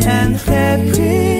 and happy.